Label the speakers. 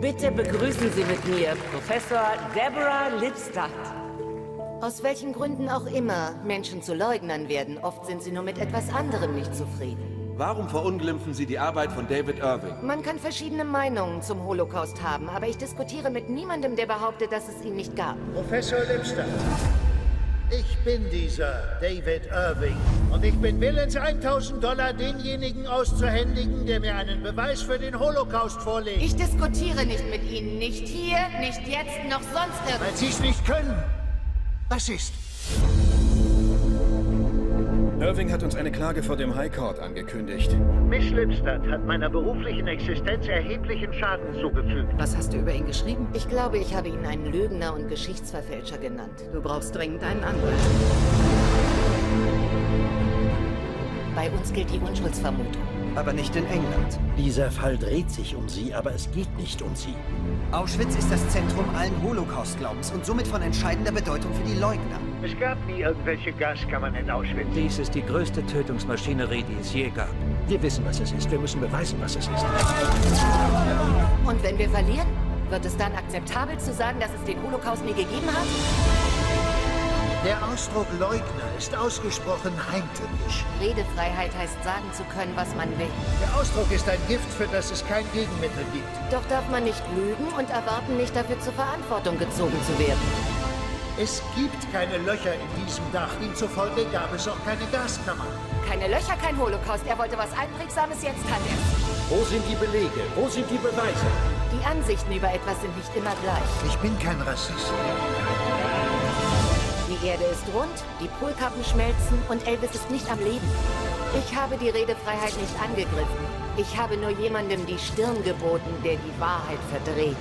Speaker 1: Bitte begrüßen Sie mit mir Professor Deborah Lipstadt.
Speaker 2: Aus welchen Gründen auch immer Menschen zu Leugnern werden, oft sind sie nur mit etwas anderem nicht zufrieden.
Speaker 3: Warum verunglimpfen Sie die Arbeit von David Irving?
Speaker 2: Man kann verschiedene Meinungen zum Holocaust haben, aber ich diskutiere mit niemandem, der behauptet, dass es ihn nicht gab.
Speaker 4: Professor Lipstadt, ich bin dieser David Irving und ich bin willens, 1000 Dollar denjenigen auszuhändigen, der mir einen Beweis für den Holocaust vorlegt.
Speaker 2: Ich diskutiere nicht mit Ihnen, nicht hier, nicht jetzt, noch sonst
Speaker 4: Weil
Speaker 2: irgendwo.
Speaker 4: Sie es nicht können. Was ist?
Speaker 5: Irving hat uns eine Klage vor dem High Court angekündigt.
Speaker 4: Miss Lipstadt hat meiner beruflichen Existenz erheblichen Schaden zugefügt.
Speaker 6: Was hast du über ihn geschrieben?
Speaker 2: Ich glaube, ich habe ihn einen Lügner und Geschichtsverfälscher genannt.
Speaker 6: Du brauchst dringend einen Anwalt.
Speaker 2: Bei uns gilt die Unschuldsvermutung.
Speaker 7: aber nicht in England.
Speaker 8: Dieser Fall dreht sich um sie, aber es geht nicht um sie.
Speaker 7: Auschwitz ist das Zentrum allen Holocaust-Glaubens und somit von entscheidender Bedeutung für die Leugner.
Speaker 4: Es gab nie irgendwelche Gaskammern in Auschwitz.
Speaker 8: Dies ist die größte Tötungsmaschinerie, die es je gab. Wir wissen, was es ist. Wir müssen beweisen, was es ist.
Speaker 2: Und wenn wir verlieren, wird es dann akzeptabel zu sagen, dass es den Holocaust nie gegeben hat?
Speaker 4: Der Ausdruck Leugner ist ausgesprochen heimtückisch.
Speaker 2: Redefreiheit heißt sagen zu können, was man will.
Speaker 4: Der Ausdruck ist ein Gift, für das es kein Gegenmittel gibt.
Speaker 2: Doch darf man nicht lügen und erwarten, nicht dafür zur Verantwortung gezogen zu werden.
Speaker 4: Es gibt keine Löcher in diesem Dach. Demzufolge gab es auch keine Gaskammern.
Speaker 2: Keine Löcher, kein Holocaust. Er wollte was Einprägsames, jetzt hat er.
Speaker 8: Wo sind die Belege? Wo sind die Beweise?
Speaker 2: Die Ansichten über etwas sind nicht immer gleich.
Speaker 4: Ich bin kein Rassist.
Speaker 2: Die Erde ist rund, die Polkappen schmelzen und Elvis ist nicht am Leben. Ich habe die Redefreiheit nicht angegriffen. Ich habe nur jemandem die Stirn geboten, der die Wahrheit verdreht.